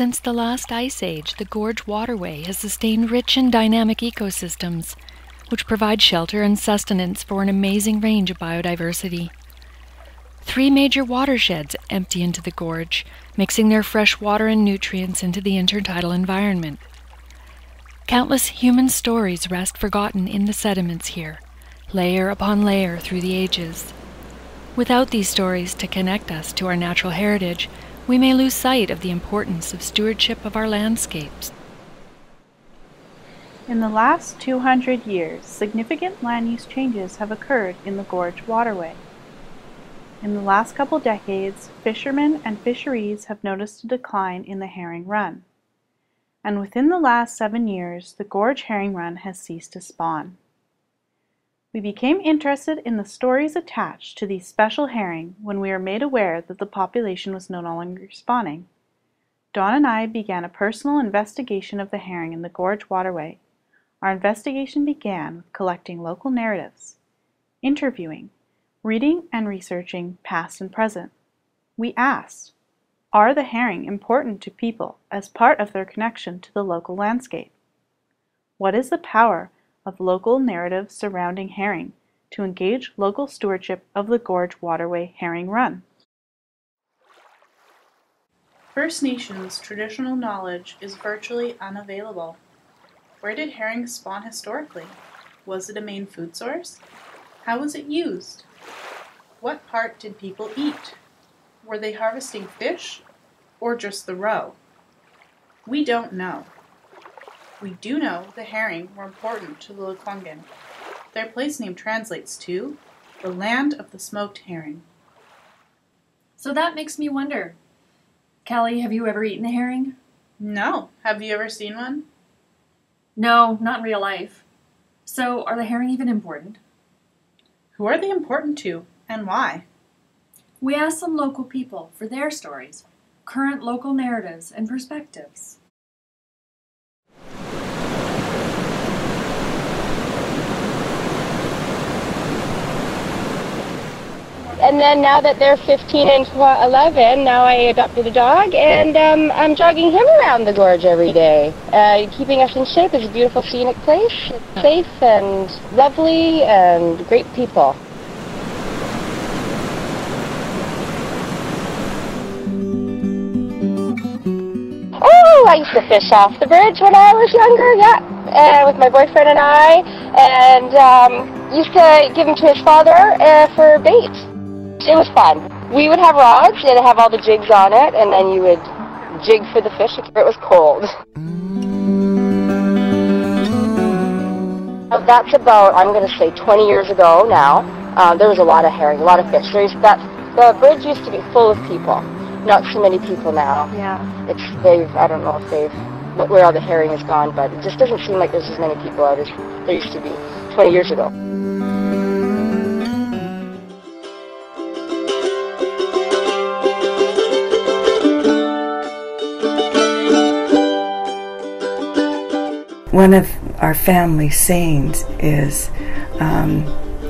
Since the last ice age, the Gorge Waterway has sustained rich and dynamic ecosystems, which provide shelter and sustenance for an amazing range of biodiversity. Three major watersheds empty into the gorge, mixing their fresh water and nutrients into the intertidal environment. Countless human stories rest forgotten in the sediments here, layer upon layer through the ages. Without these stories to connect us to our natural heritage, we may lose sight of the importance of stewardship of our landscapes. In the last 200 years, significant land use changes have occurred in the Gorge Waterway. In the last couple decades, fishermen and fisheries have noticed a decline in the herring run. And within the last seven years, the Gorge herring run has ceased to spawn. We became interested in the stories attached to these special herring when we were made aware that the population was no longer spawning. Dawn and I began a personal investigation of the herring in the Gorge Waterway. Our investigation began with collecting local narratives, interviewing, reading and researching past and present. We asked, are the herring important to people as part of their connection to the local landscape? What is the power of local narratives surrounding herring to engage local stewardship of the Gorge Waterway herring run. First Nations traditional knowledge is virtually unavailable. Where did herring spawn historically? Was it a main food source? How was it used? What part did people eat? Were they harvesting fish or just the roe? We don't know. We do know the herring were important to the Lekwungen. Their place name translates to the land of the smoked herring. So that makes me wonder. Callie, have you ever eaten a herring? No. Have you ever seen one? No, not in real life. So are the herring even important? Who are they important to and why? We asked some local people for their stories, current local narratives, and perspectives. And then now that they're 15 and 11, now I adopted a dog, and um, I'm jogging him around the gorge every day, uh, keeping us in shape. It's a beautiful scenic place. It's safe and lovely and great people. Oh, I used to fish off the bridge when I was younger, yeah, uh, with my boyfriend and I, and um, used to give him to his father uh, for bait. It was fun. We would have rods, it'd have all the jigs on it, and then you would jig for the fish if it was cold. That's about, I'm going to say, 20 years ago now. Uh, there was a lot of herring, a lot of fish. There's that, the bridge used to be full of people. Not so many people now. Yeah. It's, they've, I don't know if they've, where all the herring is gone, but it just doesn't seem like there's as many people out as there used to be 20 years ago. One of our family sayings is um,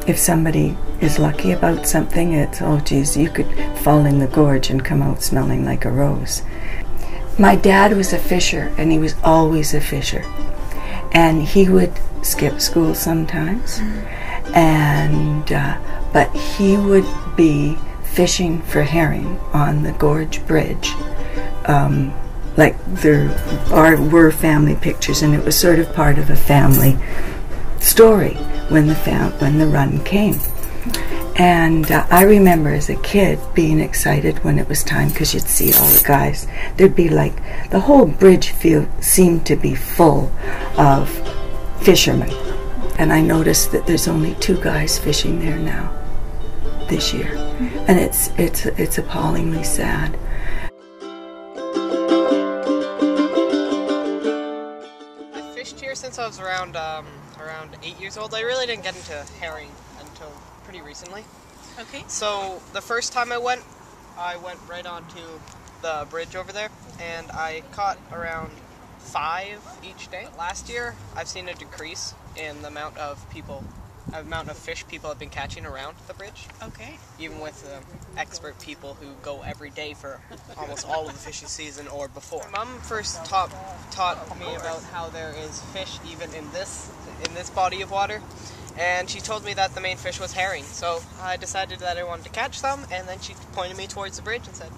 if somebody is lucky about something, it's, oh geez, you could fall in the gorge and come out smelling like a rose. My dad was a fisher, and he was always a fisher. And he would skip school sometimes, and uh, but he would be fishing for herring on the gorge bridge. Um, like there are were family pictures, and it was sort of part of a family story when the fam- when the run came. And uh, I remember as a kid being excited when it was time because you'd see all the guys. There'd be like the whole bridge field seemed to be full of fishermen. And I noticed that there's only two guys fishing there now this year. And it's it's it's appallingly sad. Around um, around eight years old. I really didn't get into herring until pretty recently. Okay. So the first time I went, I went right onto the bridge over there, and I caught around five each day. Last year, I've seen a decrease in the amount of people amount of fish people have been catching around the bridge, Okay. even with um, expert people who go every day for almost all of the fishing season or before. Mom first taught taught me about how there is fish even in this in this body of water, and she told me that the main fish was herring. So I decided that I wanted to catch some, and then she pointed me towards the bridge and said,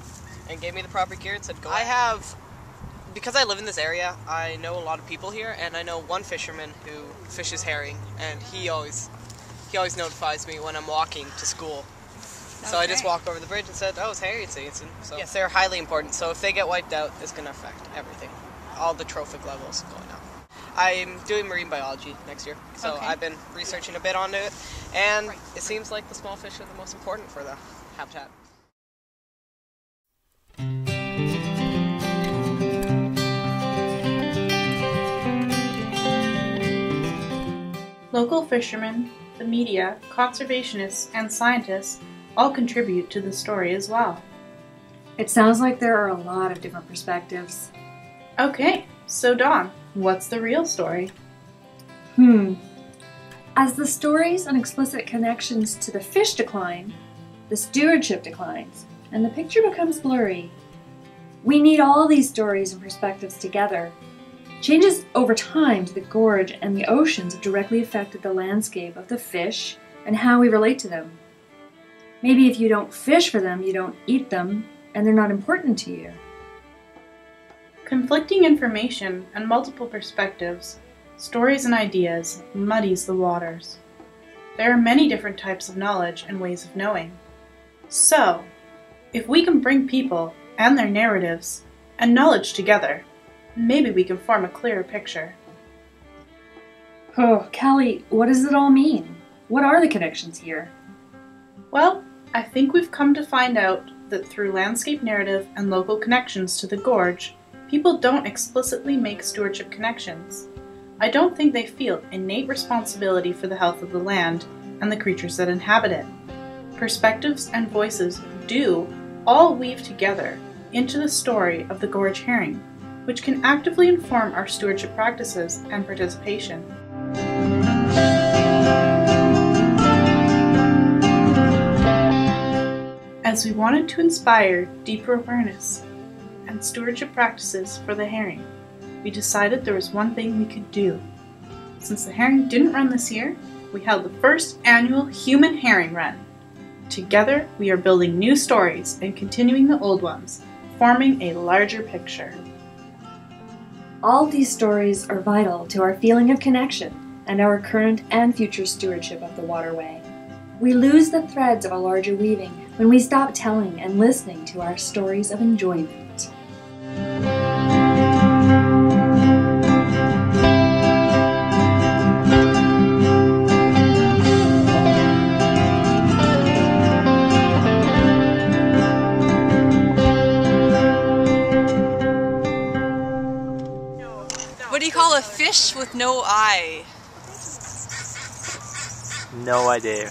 and gave me the proper gear and said, "Go." I have because I live in this area, I know a lot of people here, and I know one fisherman who fishes herring, and he always he always notifies me when I'm walking to school. So I just walked over the bridge and said, "Oh, it's herring season." So yes, they're highly important. So if they get wiped out, it's going to affect everything, all the trophic levels going up. I'm doing marine biology next year, so Okay. I've been researching a bit on it, and it seems like the small fish are the most important for the habitat. Local fishermen, the media, conservationists, and scientists all contribute to the story as well. It sounds like there are a lot of different perspectives. Okay, so Dawn, what's the real story? Hmm. As the stories and explicit connections to the fish decline, the stewardship declines, and the picture becomes blurry. We need all these stories and perspectives together. Changes over time to the gorge and the oceans have directly affected the landscape of the fish and how we relate to them. Maybe if you don't fish for them, you don't eat them, and they're not important to you. Conflicting information and multiple perspectives, stories and ideas muddies the waters. There are many different types of knowledge and ways of knowing. So, if we can bring people and their narratives and knowledge together, maybe we can form a clearer picture. Oh, Callie, what does it all mean? What are the connections here? Well, I think we've come to find out that through landscape narrative and local connections to the gorge, people don't explicitly make stewardship connections. I don't think they feel innate responsibility for the health of the land and the creatures that inhabit it. Perspectives and voices do all weave together into the story of the gorge herring, which can actively inform our stewardship practices and participation. as we wanted to inspire deeper awareness and stewardship practices for the herring, we decided there was one thing we could do. Since the herring didn't run this year, we held the first annual Human Herring Run. Together, we are building new stories and continuing the old ones, forming a larger picture. All these stories are vital to our feeling of connection and our current and future stewardship of the waterway. We lose the threads of a larger weaving when we stop telling and listening to our stories of enjoyment. What do you call a fish with no eye? No idea.